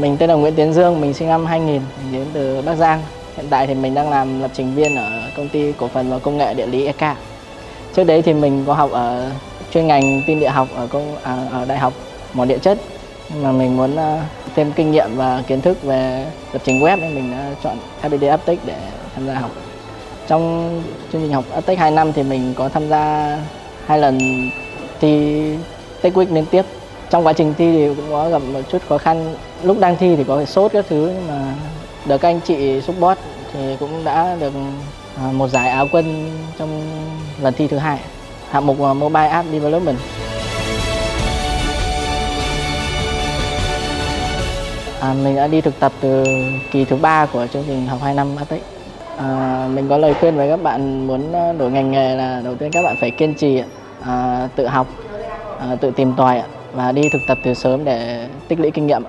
mình tên là Nguyễn Tiến Dương, mình sinh năm 2000, mình đến từ Bắc Giang. Hiện tại thì mình đang làm lập trình viên ở công ty cổ phần và công nghệ địa lý EK. Trước đấy thì mình có học ở chuyên ngành tin địa học ở công à, ở đại học mỏ địa chất mà mình muốn à, thêm kinh nghiệm và kiến thức về lập trình web nên mình đã chọn FPT Aptech để tham gia học. Trong chương trình học Aptech 2 năm thì mình có tham gia hai lần thi Tech Week liên tiếp. Trong quá trình thi thì cũng có gặp một chút khó khăn. Lúc đang thi thì có phải sốt các thứ nhưng mà được các anh chị support thì cũng đã được à, một giải áo quân trong lần thi thứ hai. Hạng mục à, mobile app development. À, mình đã đi thực tập từ kỳ thứ ba của chương trình học 2 năm ATEC à, mình có lời khuyên với các bạn muốn à, đổi ngành nghề là đầu tiên các bạn phải kiên trì à, tự học à, tự tìm tòi và đi thực tập từ sớm để tích lũy kinh nghiệm